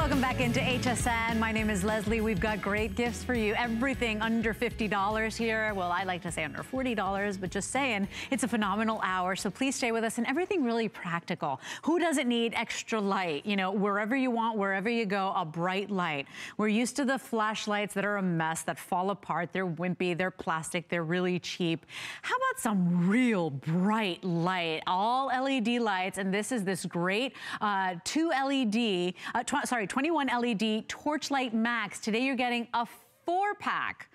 Welcome back into HSN. My name is Leslie. We've got great gifts for you. Everything under $50 here. Well, I like to say under $40, but just saying, it's a phenomenal hour. So please stay with us and everything really practical. Who doesn't need extra light? You know, wherever you want, wherever you go, a bright light. We're used to the flashlights that are a mess, that fall apart. They're wimpy, they're plastic, they're really cheap. How about some real bright light? All LED lights, and this is this great uh, two LED, uh, sorry, 21 LED TorchLite Max. Today you're getting a four pack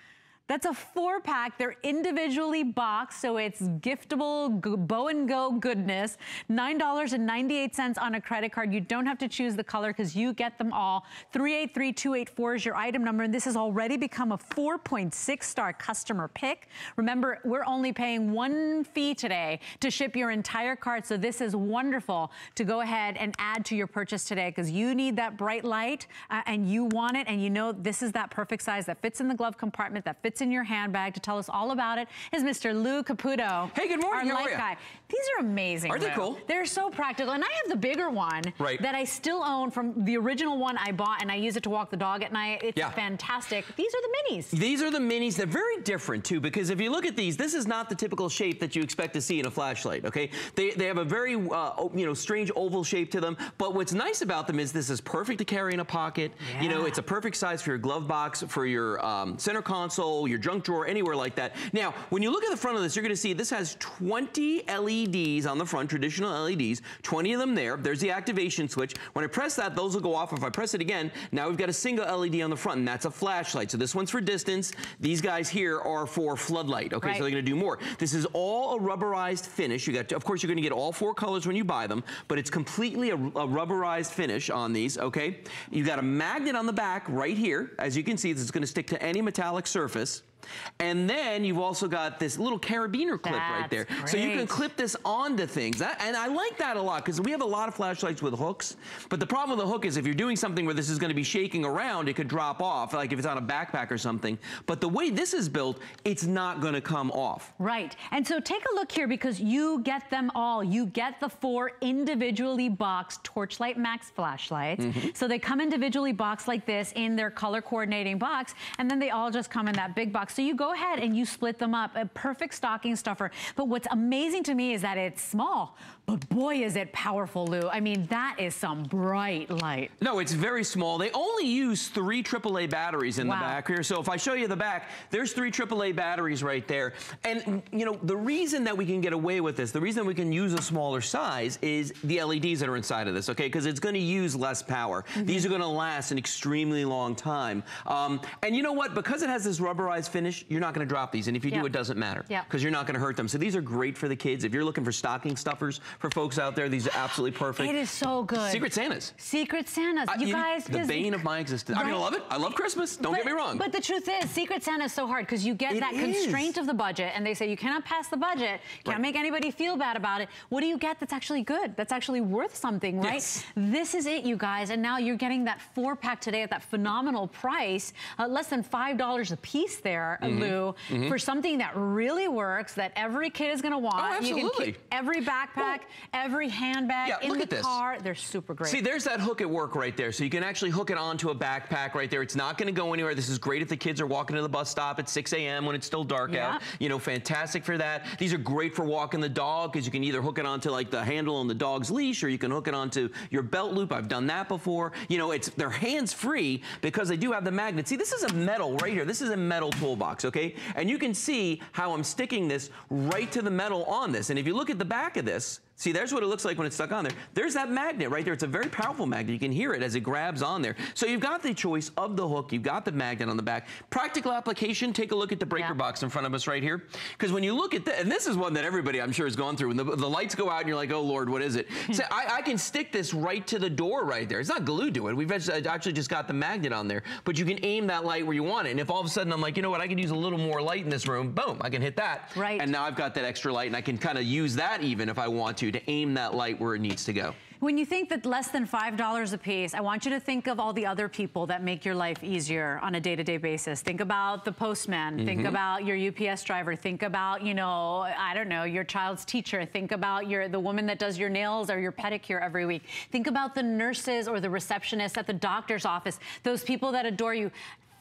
that's a four pack. They're individually boxed, so it's giftable, bow and go goodness. $9.98 on a credit card. You don't have to choose the color because you get them all. 383284 is your item number, and this has already become a 4.6 star customer pick. Remember, we're only paying one fee today to ship your entire cart, so this is wonderful to go ahead and add to your purchase today because you need that bright light uh, and you want it, and you know this is that perfect size that fits in the glove compartment, that fits fits in your handbag to tell us all about it is Mr. Lou Caputo. Hey, good morning. Our light guy. These are amazing. Are they cool? They're so practical. And I have the bigger one right. that I still own from the original one I bought and I use it to walk the dog at night. It's yeah. fantastic. These are the minis. These are the minis. They're very different too because if you look at these, this is not the typical shape that you expect to see in a flashlight, okay? They, they have a very, uh, you know, strange oval shape to them. But what's nice about them is this is perfect to carry in a pocket. Yeah. You know, it's a perfect size for your glove box, for your um, center console, your junk drawer, anywhere like that. Now, when you look at the front of this, you're gonna see this has 20 LEDs on the front, traditional LEDs, 20 of them there. There's the activation switch. When I press that, those will go off. If I press it again, now we've got a single LED on the front, and that's a flashlight. So this one's for distance. These guys here are for floodlight. Okay, right. so they're gonna do more. This is all a rubberized finish. You got, of course, you're gonna get all four colors when you buy them, but it's completely a, a rubberized finish on these, okay? You got a magnet on the back right here. As you can see, this is gonna stick to any metallic surface. Jesus. And then you've also got this little carabiner clip That's right there. Great. So you can clip this onto things. That, and I like that a lot because we have a lot of flashlights with hooks. But the problem with the hook is if you're doing something where this is going to be shaking around, it could drop off, like if it's on a backpack or something. But the way this is built, it's not going to come off. Right. And so take a look here because you get them all. You get the four individually boxed TorchLite Max flashlights. Mm -hmm. So they come individually boxed like this in their color coordinating box. And then they all just come in that big box. So you go ahead and you split them up, a perfect stocking stuffer. But what's amazing to me is that it's small, but boy, is it powerful, Lou. I mean, that is some bright light. No, it's very small. They only use three AAA batteries in wow. the back here. So if I show you the back, there's three AAA batteries right there. And, you know, the reason that we can get away with this, the reason we can use a smaller size is the LEDs that are inside of this, okay? Because it's going to use less power. Mm -hmm. These are going to last an extremely long time. Um, and you know what? Because it has this rubberized finish, you're not going to drop these. And if you yep. do, it doesn't matter. Because you're not going to hurt them. So these are great for the kids. If you're looking for stocking stuffers, for folks out there. These are absolutely perfect. It is so good. Secret Santas. Secret Santas. You, you guys. The bane of my existence. Right? I mean, I love it. I love Christmas. Don't but, get me wrong. But the truth is, Secret Santa is so hard because you get it that is. constraint of the budget and they say you cannot pass the budget, can't right. make anybody feel bad about it. What do you get that's actually good? That's actually worth something, right? Yes. This is it, you guys. And now you're getting that four pack today at that phenomenal price, uh, less than $5 a piece there, mm -hmm. Lou, mm -hmm. for something that really works, that every kid is going to want. Oh, absolutely. You can keep every backpack, well, every handbag, yeah, in look the at this. car. They're super great. See, there's that hook at work right there. So you can actually hook it onto a backpack right there. It's not going to go anywhere. This is great if the kids are walking to the bus stop at 6 a.m. when it's still dark yeah. out. You know, fantastic for that. These are great for walking the dog because you can either hook it onto like the handle on the dog's leash or you can hook it onto your belt loop. I've done that before. You know, it's they're hands-free because they do have the magnet. See, this is a metal right here. This is a metal toolbox, okay? And you can see how I'm sticking this right to the metal on this. And if you look at the back of this, See, there's what it looks like when it's stuck on there. There's that magnet right there. It's a very powerful magnet. You can hear it as it grabs on there. So you've got the choice of the hook. You've got the magnet on the back. Practical application, take a look at the breaker yeah. box in front of us right here. Because when you look at this, and this is one that everybody I'm sure has gone through, when the, the lights go out and you're like, oh Lord, what is it? so I, I, can stick this right to the door right there. It's not glued to it. We've actually just got the magnet on there. But you can aim that light where you want it. And if all of a sudden I'm like, you know what, I could use a little more light in this room, boom, I can hit that. Right. And now I've got that extra light and I can kind of use that even if I want to, to aim that light where it needs to go. When you think that less than $5 a piece, I want you to think of all the other people that make your life easier on a day-to-day -day basis. Think about the postman. Mm -hmm. Think about your UPS driver. Think about, you know, I don't know, your child's teacher. Think about your the woman that does your nails or your pedicure every week. Think about the nurses or the receptionist at the doctor's office. Those people that adore you.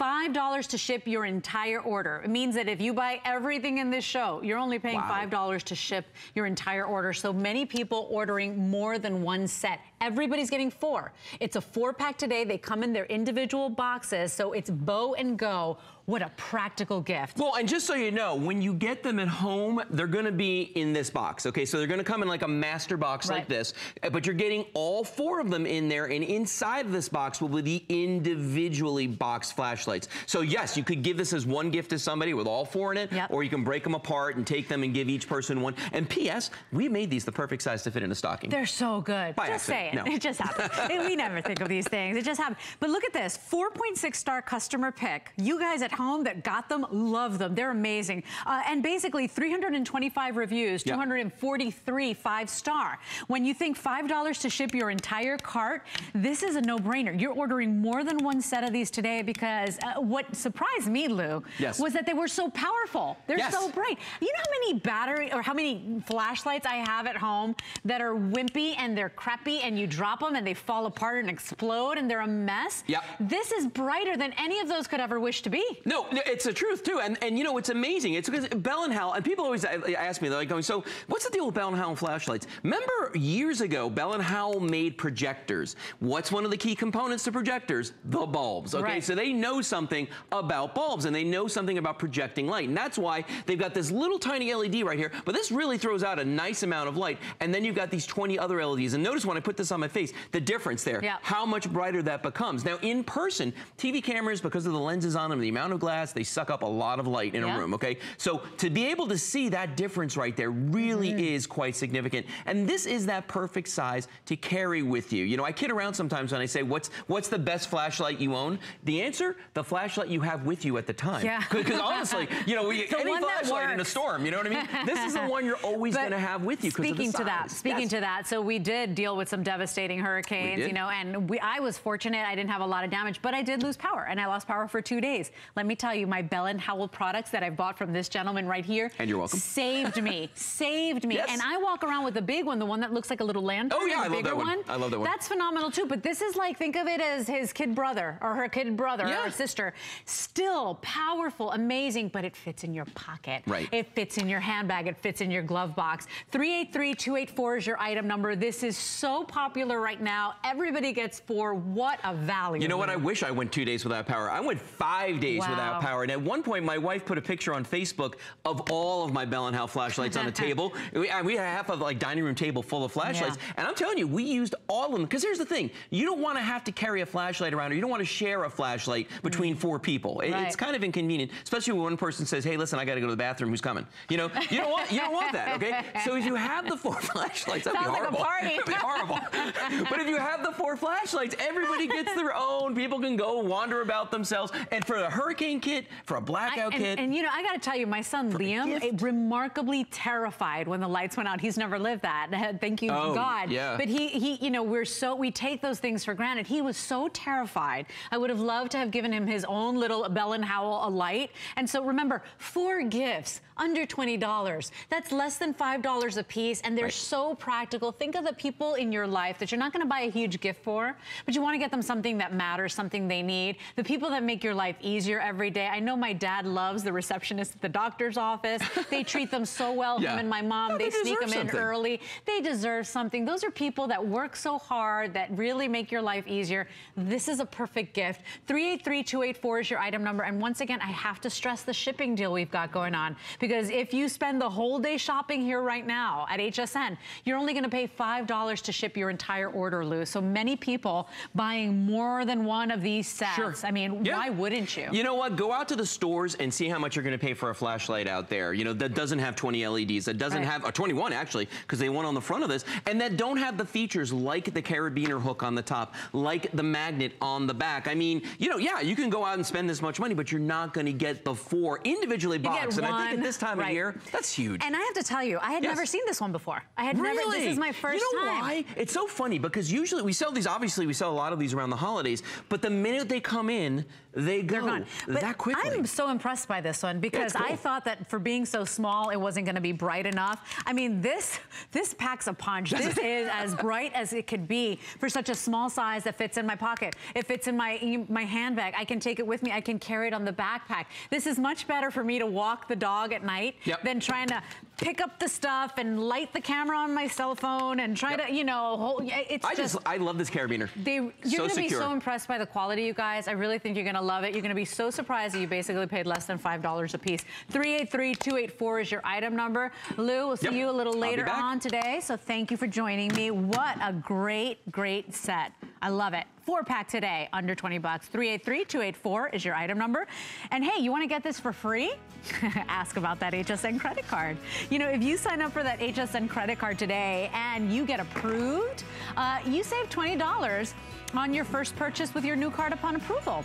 $5 to ship your entire order. It means that if you buy everything in this show, you're only paying wow. $5 to ship your entire order. So many people ordering more than one set. Everybody's getting four. It's a four pack today. They come in their individual boxes. So it's bow and go what a practical gift. Well, and just so you know, when you get them at home, they're going to be in this box. Okay, so they're going to come in like a master box right. like this, eh, but you're getting all four of them in there, and inside of this box will be the individually boxed flashlights. So yes, you could give this as one gift to somebody with all four in it, yep. or you can break them apart and take them and give each person one. And P.S., we made these the perfect size to fit in a stocking. They're so good. By just accident. say it. No. It just happens. we never think of these things. It just happens. But look at this, 4.6 star customer pick. You guys at home that got them love them. They're amazing. Uh, and basically 325 reviews, 243 five star. When you think $5 to ship your entire cart, this is a no-brainer. You're ordering more than one set of these today because uh, what surprised me, Lou, yes. was that they were so powerful. They're yes. so bright. You know how many battery or how many flashlights I have at home that are wimpy and they're crappy and you drop them and they fall apart and explode and they're a mess? Yep. This is brighter than any of those could ever wish to be. No, it's the truth too. And and you know, it's amazing. It's because Bell and Howell, and people always uh, ask me, they're like going, so what's the deal with Bell and Howell flashlights? Remember years ago, Bell and Howell made projectors. What's one of the key components to projectors? The bulbs. Okay, right. so they know something about bulbs and they know something about projecting light. And that's why they've got this little tiny LED right here, but this really throws out a nice amount of light. And then you've got these 20 other LEDs. And notice when I put this on my face, the difference there, yeah. how much brighter that becomes. Now in person, TV cameras, because of the lenses on them, the amount of glass, they suck up a lot of light in yeah. a room, okay? So to be able to see that difference right there really mm -hmm. is quite significant. And this is that perfect size to carry with you. You know, I kid around sometimes when I say, what's what's the best flashlight you own? The answer, the flashlight you have with you at the time. Yeah. Because honestly, you know, any flashlight in a storm, you know what I mean? This is the one you're always going to have with you because Speaking to that, speaking yes. to that, so we did deal with some devastating hurricanes, you know, and we, I was fortunate I didn't have a lot of damage, but I did lose power, and I lost power for two days. Let me tell you, my Bell & Howell products that I've bought from this gentleman right here. And you're welcome. Saved me, saved me. Yes. And I walk around with the big one, the one that looks like a little lantern. Oh yeah, I love that one. one. I love that one. That's phenomenal too. But this is like, think of it as his kid brother or her kid brother yeah. or sister. Still powerful, amazing, but it fits in your pocket. Right. It fits in your handbag. It fits in your glove box. 383-284 is your item number. This is so popular right now. Everybody gets four. What a value. You know what? I wish I went two days without power. I went five days wow. without power. And at one point, my wife put a picture on Facebook of all of my Bell & Howell flashlights on a table. We, we had half of like dining room table full of flashlights. Yeah. And I'm telling you, we used all of them. Because here's the thing. You don't want to have to carry a flashlight around or you don't want to share a flashlight between mm. four people. It, right. It's kind of inconvenient, especially when one person says, hey, listen, I got to go to the bathroom. Who's coming? You know, you don't want, you don't want that, okay? So if you have the four flashlights, that'd Sounds be horrible. Like a party. that'd be horrible. but if you have the four flashlights, everybody gets their own. People can go wander about themselves. And for a hurricane kit, for a blackout I, and, kit. And you know, I got to tell you, my son Liam, remarkably terrified when the lights went out. He's never lived that. Thank you, oh, God. Yeah. But he, he, you know, we're so we take those things for granted. He was so terrified. I would have loved to have given him his own little Bell and Howell a light. And so remember, four gifts under $20. That's less than $5 a piece, and they're right. so practical. Think of the people in your life that you're not gonna buy a huge gift for, but you wanna get them something that matters, something they need. The people that make your life easier every day. I know my dad loves the receptionist at the doctor's office. they treat them so well, yeah. him and my mom. No, they, they sneak them something. in early. They deserve something. Those are people that work so hard, that really make your life easier. This is a perfect gift. 383-284 is your item number. And once again, I have to stress the shipping deal we've got going on because if you spend the whole day shopping here right now at HSN, you're only going to pay $5 to ship your entire order, Lou. So many people buying more than one of these sets. Sure. I mean, yeah. why wouldn't you? You know what? Go out to the stores and see how much you're going to pay for a flashlight out there. You know, that doesn't have 20 LEDs, that doesn't right. have, or 21 actually, because they went on the front of this, and that don't have the features like the carabiner hook on the top, like the magnet on the back. I mean, you know, yeah, you can go out and spend this much money, but you're not going to get the four individually boxed. And I think at this time right. of year, that's huge. And I have to tell you, I had yes. never seen this one before. I had really? never, this is my first time. You know time. why? It's so so funny because usually we sell these, obviously we sell a lot of these around the holidays, but the minute they come in, they go gone. But that quickly. I'm so impressed by this one because cool. I thought that for being so small, it wasn't gonna be bright enough. I mean, this this packs a punch. This is as bright as it could be for such a small size that fits in my pocket. It fits in my, my handbag. I can take it with me. I can carry it on the backpack. This is much better for me to walk the dog at night yep. than trying to pick up the stuff and light the camera on my cell phone and try yep. to, you know, hold, it's I just, just, I love this carabiner. They, you're so gonna secure. be so impressed by the quality, you guys. I really think you're gonna love it. You're gonna be so surprised that you basically paid less than $5 a piece. 383-284 is your item number. Lou, we'll see yep. you a little later on today, so thank you for joining me. What a great, great set. I love it. Four pack today, under 20 bucks. 383-284 is your item number. And hey, you wanna get this for free? Ask about that HSN credit card. You know, if you sign up for that HSN credit card today and you get approved, uh, you save $20 on your first purchase with your new card upon approval.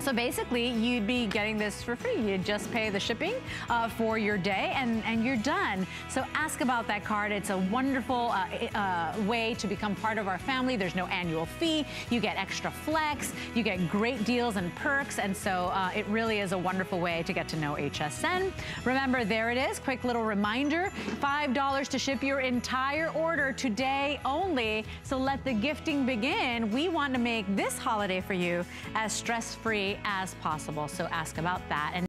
So basically, you'd be getting this for free. You'd just pay the shipping uh, for your day and, and you're done. So ask about that card. It's a wonderful uh, uh, way to become part of our family. There's no annual fee. You get extra flex. You get great deals and perks. And so uh, it really is a wonderful way to get to know HSN. Remember, there it is. Quick little reminder, $5 to ship your entire order today only. So let the gifting begin. We want to make this holiday for you as stress-free as possible. So ask about that. And